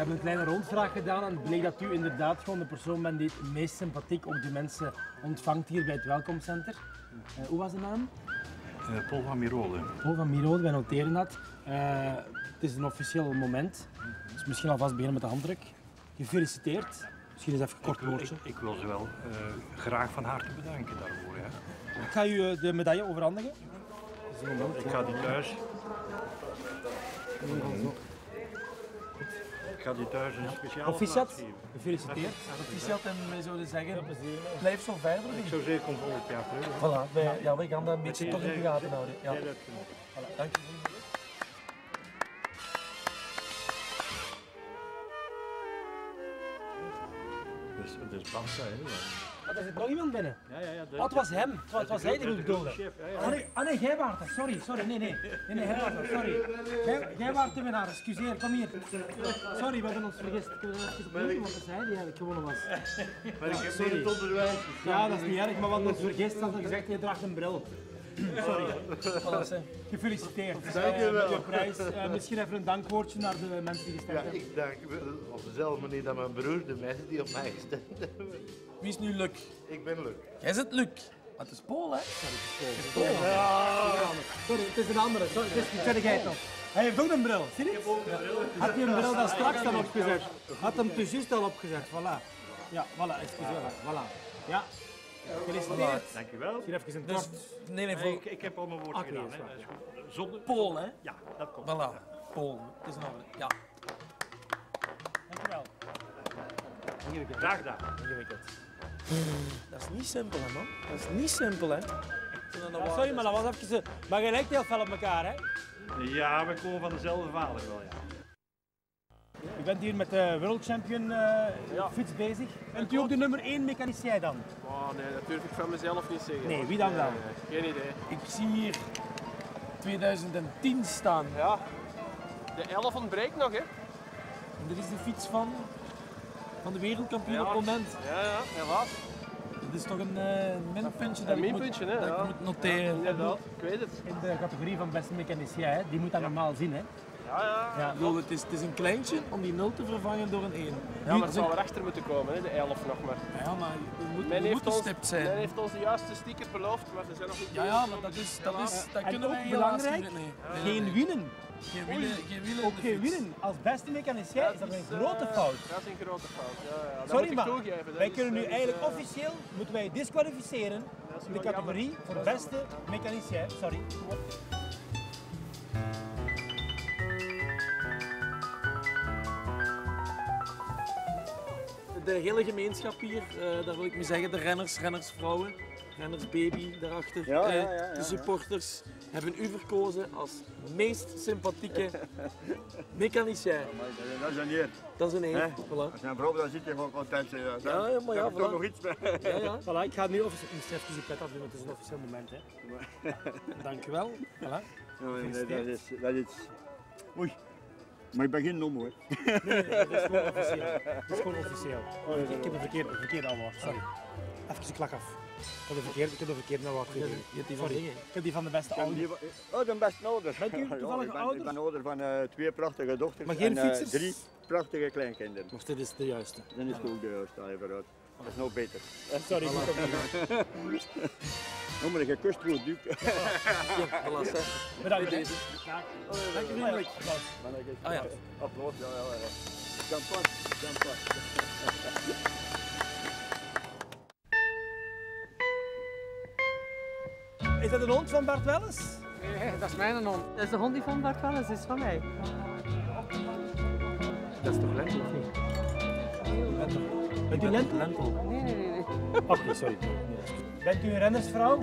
hebben een kleine rondvraag gedaan en het bleek dat u inderdaad gewoon de persoon bent die het meest sympathiek ook de mensen ontvangt hier bij het welkomcenter. Eh, hoe was de naam? Eh, Paul van Mirode. Paul van Miro, wij noteren dat. Eh, het is een officieel moment, dus misschien alvast beginnen met de handdruk. Gefeliciteerd. Misschien eens even een kort Ik, woordje. ik wil ze wel graag van harte bedanken daarvoor. Ja. Ik ga u de medaille overhandigen. Ik ga die thuis. Ik ga die thuis een speciale plaats Proficiat, gefeliciteerd. Proficiat en wij zouden zeggen, blijf zo verder. Ik zou zeker kom volgend jaar terug. Voilà, wij, ja, wij gaan dat een beetje toch in de gaten houden. Ja. Voilà, dank je. Dus, dus basta, hè. Ah, er zit nog iemand binnen. Ja, ja, ja. Oh, het was hem. Het was, het was hij die ik bedoelde. Ja, ja. Ah nee, ah, nee, jij waart dat. Sorry, sorry. Nee, nee. Nee, nee, dat. Sorry. Jij, jij waart de winnaar. Excuseer, kom hier. Sorry, we hebben ons vergist. Ik heb het even opnieuw, want dat is hij die eigenlijk gewonnen was. Maar ik heb sorry. niet het onderwijs. Ja, dat is niet erg, maar we hadden ons vergist. Hadden gezegd, je draagt een bril. Sorry. Voilà, zeg. Gefeliciteerd. Dank je eh, wel. met je prijs. Eh, misschien even een dankwoordje naar de mensen die gestemd Ja, hebben. ik dank op dezelfde manier dat mijn broer, de mensen die op mij gestemd hebben. Wie is nu Luc? Ik ben Luc. Jij zit Luc. Maar het is Paul, hè? Sorry, het is een andere. Sorry, het is de jij toch. Hij heeft ook een bril, zie je? Had hij een bril dan straks dan opgezet? Had hem toen juist al opgezet, voilà. Ja, voilà, excuseer, voilà. Ja, gefeliciteerd. Dankjewel. Hier even een Dus, kort. nee, nee, Nee, voor ik, ik heb al mijn woord Ah, gedaan. Hè. waar. Dat is goed. Zonder... Paul, hè? Ja, dat komt. Voilà, Paul. Het is een orde. Ja. Dankjewel. Ingewikkeld. Graag gedaan. Ingewikkeld. Dat is niet simpel, hè, man. Dat is niet simpel, hè? Ja, sorry, maar dat was even... Maar je lijkt heel veel op elkaar, hè? Ja, we komen van dezelfde vader wel, ja. U bent hier met de World Champion eh, fiets bezig. Bent u ook de nummer 1 mechanicien dan? Oh, nee, dat durf ik van mezelf niet zeggen. Nee, wie dan wel? Geen idee. Ik zie hier 2010 staan. Ja, de 11 ontbreekt nog, hè? En dit is de fiets van, van de wereldkampioen op het moment. Ja, ja, helaas. Dit is toch een eh, minpuntje dat, moet- minpuntje, hè, dat ja. ik moet noteren. Inderdaad, ik weet het. In de categorie van beste mechanicien, hè? die moet dat normaal zien. Hè? Ja, ja. Ja. Ik bedoel, het, is, het is een kleintje om die 0 te vervangen door een 1. Ja, maar het zal erachter moeten komen, hè, de 11 nog maar. Ja, maar we moeten, Men we heeft, moeten ons, stipt men zijn. heeft ons de juiste sticker beloofd, maar ze zijn nog niet Ja, ja, maar dat, is, dat, is, dat En kunnen ook belangrijk, Geen winnen. Geen wielen, geen wielen Ook geen winnen. Als beste mechanicien is dat een eh, grote fout. Dat is een grote fout, ja, ja. Dat Sorry, maar wij is- kunnen nu dat is, eigenlijk eh, officieel moeten wij disqualificeren de categorie jammer. voor beste mechanicien. Sorry. De hele gemeenschap hier, eh, daar wil ik mee zeggen, de renners, rennersvrouwen, rennersbaby daarachter, Ja, eh, ja, ja, ja. de supporters, hebben u verkozen als meest sympathieke mechanicien. Dat is een eer. Dat is een eer. Hè? Voilà. Als je een vrouw dan zit je gewoon content. Ja, Ja, maar ja, toch voilà. nog iets bij. Ja, ja. Voilà, ik ga nu officieel... Ik even de pet afdoen, want het is een officieel moment. Hè. Dankjewel. Voilà. Ja, nee, dat is, dat is... Oei. Maar ik ben geen hoor. Nee, dat is gewoon officieel. Dat is gewoon officieel. Oh, ik heb een verkeerde, verkeerde award, sorry. Even de klak af. Ik heb de verkeerde, ik heb de verkeerde award gegeven. Je hebt die van Sorry. dingen. Ik heb die van de beste ouder. Oh, de beste ouder. Bent u Ja, toevallig ik ben, ouder? Ik ben ouder van eh, twee prachtige dochters Maar geen en eh, fietsers? drie prachtige kleinkinderen. Maar dit is de juiste. Dan is het ook de juiste, hij vooruit. Dat is nog beter. Sorry, ik moet opnieuw. Noem maar een gekust goed duik. Voilà. Bedankt. Deze. Dank je vriendelijk. Ah ja. Applaus, ja, ja, ja. Champagne, champagne. Is dat een hond van Bart Welles? Nee, dat is mijn hond. Dat is de hond die van Bart Welles is van mij. Dat is toch Lentel of niet? Bent u Lentel? Lentel. Nee, nee, nee. nee. Oké, sorry. Bent u een rennersvrouw?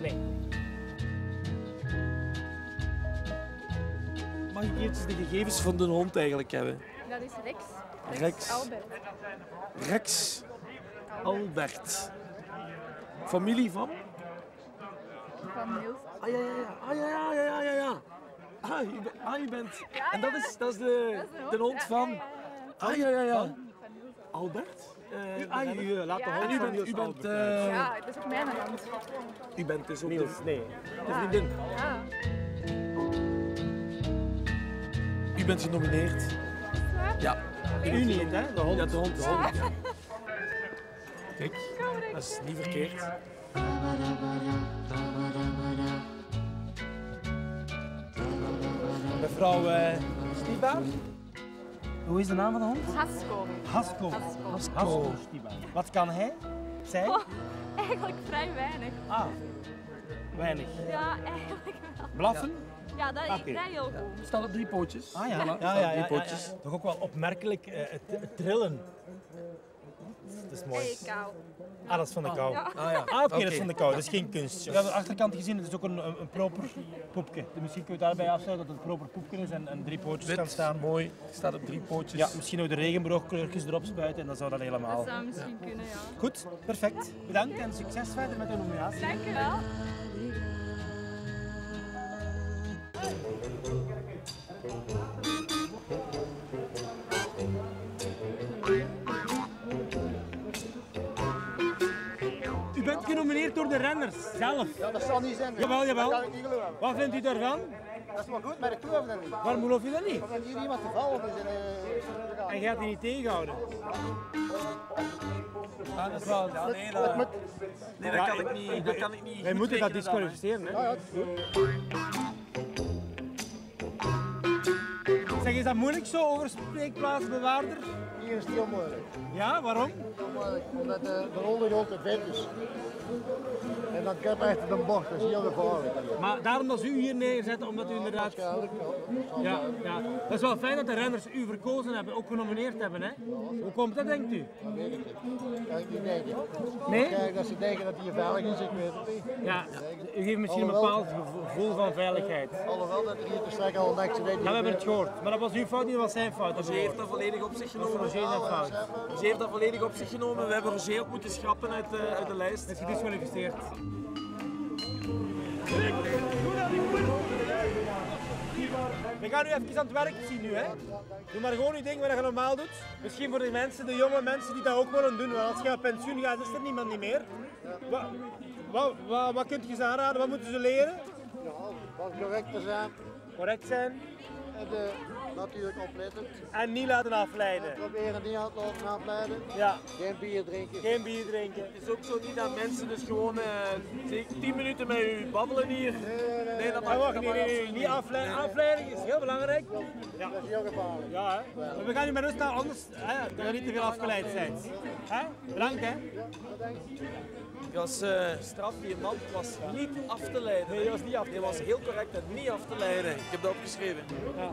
Nee. Mag ik eventjes de gegevens van de hond eigenlijk hebben? Dat is Rex. Rex. Albert. Rex Albert. Familie van? Van Niels. Ah ja, ja, ja. Ah ja, ja, ja, ja, ja. Ah, je, bent- ah, je bent... En dat is, dat is de, de hond van... Ah ja, ja, ja. Van Niels. Albert? Eh, U, ah, u eh, laat de Ja. hond en u van bent, u bent, eh, uit. Ja, dat is ook mijn hand. u bent dus ook de, Niels, nee. de vriendin. Ja. U bent genomineerd het? Ja, U niet, hè? De hond. ja de hond. De hond. Kijk, dat is niet verkeerd. Mevrouw eh Stiba? Hoe is de naam van de hond? Hasko. Hasko. Hasko. Hasko Stiba. Wat kan hij? Zij? Oh, eigenlijk vrij weinig. Ah, weinig. Ja, eigenlijk wel. Blaffen? Ja, dat ik rij heel goed. Staat op drie pootjes. Ah ja, ja, ja, op ja, pootjes. ja. Toch ook wel opmerkelijk eh, het, het trillen. Dat is mooi. Kou. Ah, dat is van de kou. Ja. Ah ja. Ah, oké, dat is van de kou, dat is geen kunst. We hebben de achterkant gezien, het is ook een, een, een proper poepje. Dus misschien kun je daarbij afsluiten dat het een proper poepje is en, en drie pootjes kan staan. mooi. Staat op drie pootjes. Ja, misschien ook de regenboogkleurtjes erop spuiten en dan zou dat helemaal. Dat zou misschien kunnen, ja. Goed, perfect. Bedankt en succes verder met de nominatie. Dank je wel. Door de renners zelf. Ja, dat zal niet zijn. Jawel, jawel. Dat kan ik niet geloven. Wat vindt u daarvan? Dat is wel goed, maar ik geloof dat niet. Waarom geloof je dat niet? Omdat hier iemand gevallen is en eh, En gaat die niet tegenhouden? Dat is wel. Ja, nee, dat, nee, dat kan ik niet. Dat kan ik niet. Wij goed moeten dat dan, hè. disqualificeren. Hè? Zeg, is dat moeilijk zo over spreekplaatsbewaarder? Hier is het heel moeilijk. Ja, waarom? Heel moeilijk, omdat de, de ronde gewoon te vet is. En dan krijg je echt een bocht, dat is heel gevaarlijk. Maar daarom dat ze u hier neerzetten, omdat u inderdaad... Wel. Ja, ja. Dat is wel fijn dat de renners u verkozen hebben, ook genomineerd hebben. Hè? Hoe komt dat, denkt u? Dat weet ik niet. Dat kan ik niet denken. Nee? Kijk, dat ze denken dat hij veilig is, ik weet het niet. Ja, u geeft misschien een bepaald gevoel van veiligheid. Alhoewel dat er hier te straks al een accident Ja, we hebben het gehoord. Maar dat was uw fout, niet dat was zijn fout. Roger heeft dat volledig op zich genomen. Roger zijn fout. Roger heeft dat volledig op zich genomen. We hebben Roger ook moeten schrappen uit de, uit de lijst. Dat is gedisqualificeerd. We gaan nu even aan het werk zien nu, hè. Doe maar gewoon je ding wat je normaal doet. Misschien voor de mensen, de jonge mensen die dat ook willen doen. Want als je op pensioen gaat, is er niemand niet meer. Wat, wat, wat, wat kunt je ze aanraden? Wat moeten ze leren? Ja, wat correct te zijn. Correct zijn de, natuurlijk oplettend. en niet laten afleiden. Proberen niet aan te laten afleiden. Ja, Geen bier drinken. geen bier drinken. Het is ook zo niet dat mensen dus gewoon eh, 10 minuten met u babbelen hier. Nee, dat mag dat nee, mag nee, nee, absoluut niet afleiden. Afleiding is heel belangrijk. Ja. Dat is heel gevaarlijk. Ja, hè. Maar we gaan nu met rust naar anders, hè, dat we niet te veel afgeleid zijn. Hè? Bedankt, hè. Ik was eh, straf, die man was niet af te leiden. Nee, hij was niet af. Hij was heel correct en niet af te leiden. Ik heb dat opgeschreven. Ja.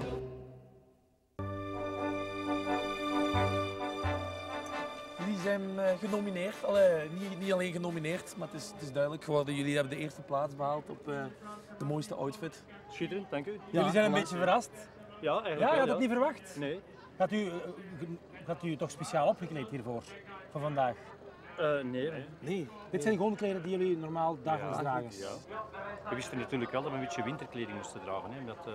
Jullie zijn eh, genomineerd. Allee, niet, niet alleen genomineerd, maar het is, het is duidelijk geworden. Jullie hebben de eerste plaats behaald op eh, de mooiste outfit. Schitterend, dank u. Jullie zijn een beetje verrast. Ja, eigenlijk Ja, je had het niet verwacht. Nee. Gaat u, gaat u toch speciaal opgekleed hiervoor? Voor vandaag? Eh, nee. nee. Dit zijn gewoon kleren die jullie normaal dagelijks dragen. Ja. We wisten natuurlijk wel dat we een beetje winterkleding moesten dragen, hè, met, eh,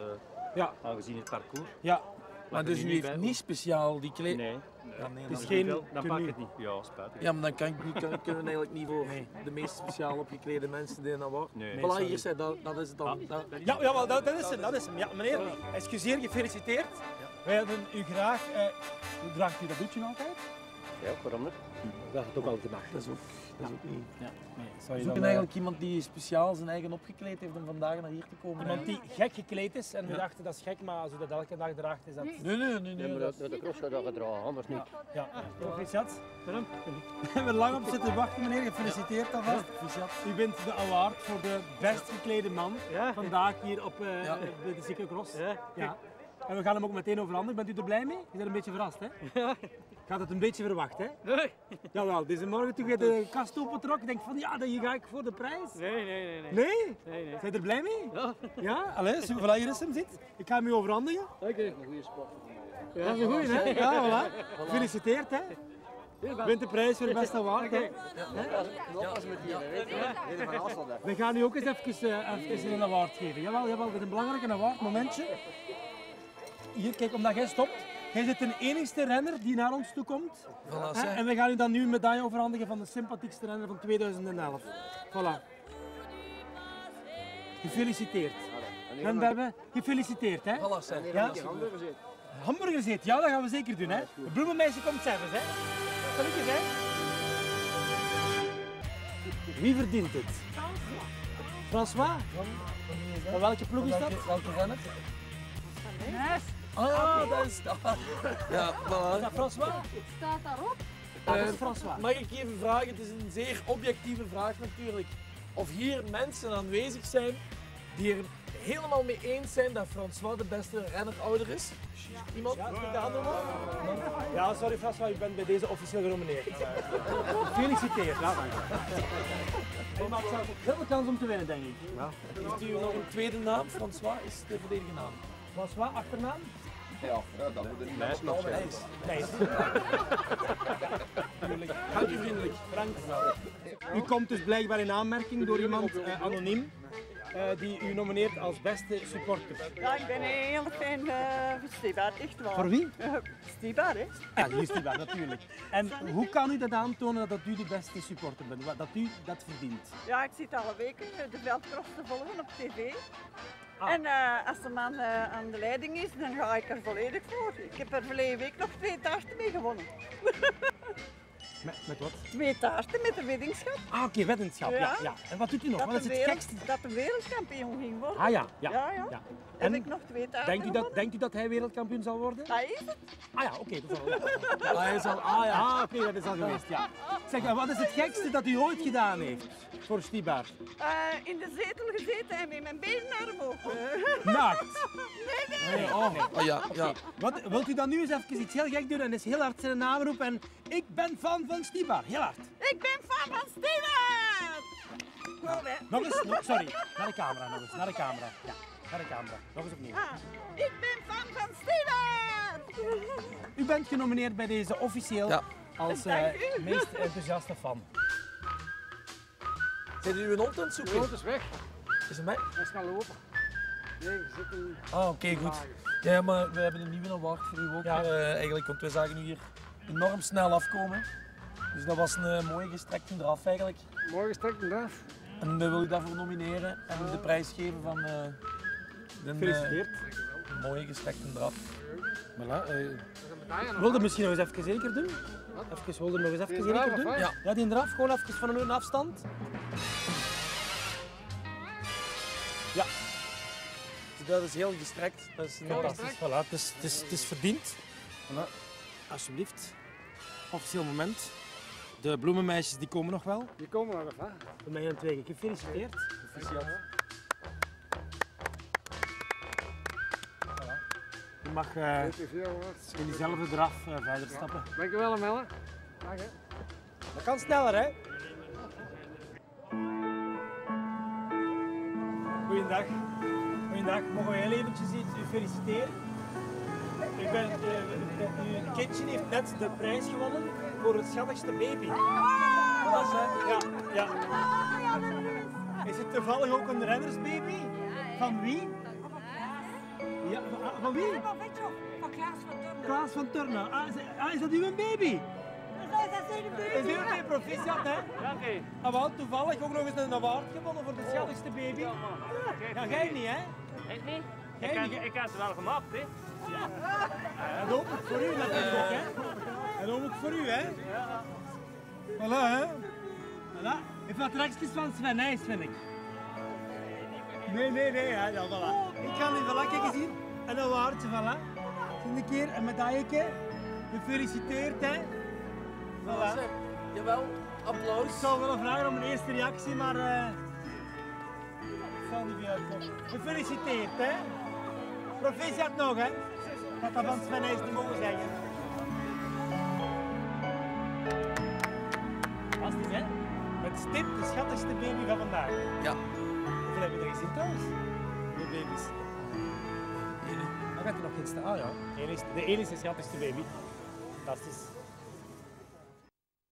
Ja. aangezien het parcours. Ja. Maar dus niet heeft bij niet speciaal die kleed. Nee. Ja, is dan, geen Wel, dan pak ik het niet. Ja, spijtig. ja, maar dan kan, ik niet- kan, kunnen we eigenlijk niet voor de meest speciaal opgeklede mensen die dat worden. Nee. voilà, hier zijn, dat, dat is het dan. Dat- Ja, jawel, dat, dat is hem, dat is hem. Ja, meneer, excuseer, gefeliciteerd. Wij hadden u graag... Eh, draagt u dat doetje altijd? Ja, waarom niet? Dat het ook al gedacht. dat is ook, dat is ook niet. Ja, nee. Zou je zoeken dan, eh, eigenlijk iemand die speciaal zijn eigen opgekleed heeft om vandaag naar hier te komen. Iemand die gek gekleed is en we dachten dat is gek, maar als u dat elke dag draagt is dat... Nee, nee, nee. nee, Nee, maar dat- de cross gaat dat gedragen, anders niet. Ja, proficiat. We hebben lang op zitten wachten, meneer. Gefeliciteerd alvast. U bent de award voor de best geklede man vandaag hier op eh, Ja. de, de cyclocross. Ja. En we gaan hem ook meteen overhandigen. Bent u er blij mee? Je bent een beetje verrast, hè? Ja. Ik had het een beetje verwacht, hè? Nee. Jawel, deze morgen toen je de kast opentrok, denk ik van ja, hier ga ik voor de prijs. Nee, nee, nee. nee. Nee? nee, nee. Zijn je er blij mee? Ja. Ja? Allee, zo, voilà, hier is hem, zit. Ik ga hem u overhandigen. Oké. Een goede sport. Dat is een goeie, hè? Ja, voilà. Gefeliciteerd, hè? Wint de prijs voor de beste award, hè? Als met hier, weet je. We gaan nu ook eens even, eh, even een award geven. Jawel, jawel, dit is een belangrijk award, momentje. Hier, kijk, omdat jij stopt. Jij bent de enigste renner die naar ons toe komt. Voilà, Hè? En we gaan u dan nu een medaille overhandigen van de sympathiekste renner van 2011. Voilà. Gefeliciteerd. En we hebben gefeliciteerd, hè? Voilà, zeg. Ja? Hamburgers eten, ja, dat gaan we zeker doen. Hè. De bloemenmeisje komt zelfs, hè. Eens, hè? Wie verdient het? François? Van welke ploeg is dat? Welke, renner? Neus. Ah, dat is... ah. Ja, Is voilà. dat François? Staat daarop? Dat is Eh, François. Mag ik even vragen, het is een zeer objectieve vraag natuurlijk, of hier mensen aanwezig zijn die er helemaal mee eens zijn dat François de beste renner-ouder is? Iemand? Met de handen omhoog? Ja, sorry François, u bent bij deze officieel genomineerd. Gefeliciteerd. Ja, dank u. Hij maakt zelf ook heel veel kans om te winnen, denk ik. Heeft u nog een tweede naam? François is de volledige naam. François, achternaam? Nijs. Nee. Tuurlijk. Dank u vriendelijk. Frank. U komt dus blijkbaar in aanmerking door iemand eh, anoniem eh, die u nomineert als beste supporter. Ja, ik ben een hele fan uh, Stibar, echt waar. Voor wie? Stibar, hè? Ja, die is die wel, natuurlijk. En hoe kan u dat aantonen dat u de beste supporter bent? Wat- Dat u dat verdient? Ja, ik zit alle weken de veldcross te volgen op tv. Ah. En eh, als de man eh, aan de leiding is, dan ga ik er volledig voor. Ik heb er verleden week nog twee taarten mee gewonnen. Met, met wat? Twee taarten met de weddingschap. Ah, oké, weddenschap. Ja. Ja. Ja, En wat doet u nog? Dat Wat is het wereld, gekste? dat de wereldkampioen ging worden. Ah ja, ja. Ja, ja. ja. Heb En ik nog twee taarten denkt u, dat, denkt u dat hij wereldkampioen zal worden? Hij is het. Ah ja, oké. dat is al- Ah, hij is al... Ah ja. Ah, oké, dat is al geweest, ja. Zeg, en wat is het gekste dat u ooit gedaan heeft voor Stibar? Eh, in de zetel gezeten en met mijn benen naar omhoog. Naakt. nee, nee. Nee, oh, nee. Ah ja, ja. Wat, wilt u dan nu eens even iets heel gek doen en eens heel hard zijn naam roepen en ik ben fan van Stibar, heel hard. Ik ben fan van hè? Nog eens, nog- sorry, naar de camera nog eens, naar de camera. Ja, naar de camera, nog eens opnieuw. Ah, ik ben fan van Steven! U bent genomineerd bij deze officieel Ja. als Dank eh, u. meest enthousiaste fan. Zijn u een hond aan het De zoeken? hond is weg. Is het mij? Hij is gaan lopen. Nee, je zit in... Ah, oké, goed. Ja, maar we hebben een nieuwe award voor u ook Ja. eh, eigenlijk, want we zagen u hier enorm snel afkomen. Dus dat was een eh, mooie gestrekte draf eigenlijk. Morgen strekt hem af. En we willen u daarvoor nomineren en de prijs geven van eh de Gefeliciteerd. eh, mooie gestrekte draf. Voilà, eh, Wilde misschien nog eens even zeker doen? Even, wilde nog eens even zeker doen? Ja. Ja, die eraf, gewoon even van een afstand. Ja, Dus dat is heel gestrekt. Dat is fantastisch. Voilà, het is, het is, het is verdiend. Voilà. Alsjeblieft. Officieel moment. De bloemenmeisjes die komen nog wel. Die komen nog even. Voor mij en twee keer gefeliciteerd. Je mag eh, in diezelfde draf eh, verder stappen. Dankjewel, Melle. Dag, hè. Dat kan sneller, hè? Goeiedag. Goeiedag. Mogen we heel eventjes iets u feliciteren? Ik ben, eh, uw kindje heeft net de prijs gewonnen voor het schattigste baby. Dat is, hè? Ja, ja. Is het toevallig ook een rennersbaby? Van wie? Ja, van, ah, van wie? Van Klaas van Turner. Klaas van Turnen. Ah, is, ah, is dat uw baby? Is uw baby proficiat, hè? Ja, oké. Ah, wel, toevallig ook nog eens een award gewonnen voor de schattigste baby. Ja, jij niet, hè? Ik niet. Ik heb ze wel gemaakt, hè. En ook voor u natuurlijk ook, hè? En ook voor u, hè? Voilà, hè? Voilà. Even trekjes van Sven vind ik. Nee, nee, nee, hè? Ja, voilà. Ik ga nu, voilà, kijk eens hier. Een awardje, voilà. Zie een keer een medailletje. Gefeliciteerd, hè? Voilà. Jawel, applaus. Ik zou willen vragen om een eerste reactie, maar eh het zal niet meer uitkomen. Gefeliciteerd, hè? Proficiat nog, hè? Dat dat van Sven Nijs niet mogen zeggen. Stip de schattigste baby van vandaag. Ja. Hoeveel hebben we er gezien trouwens? De baby's. Dan gaat er nog geen staan. Ah ja. Ene is de ene is de schattigste baby. Fantastisch.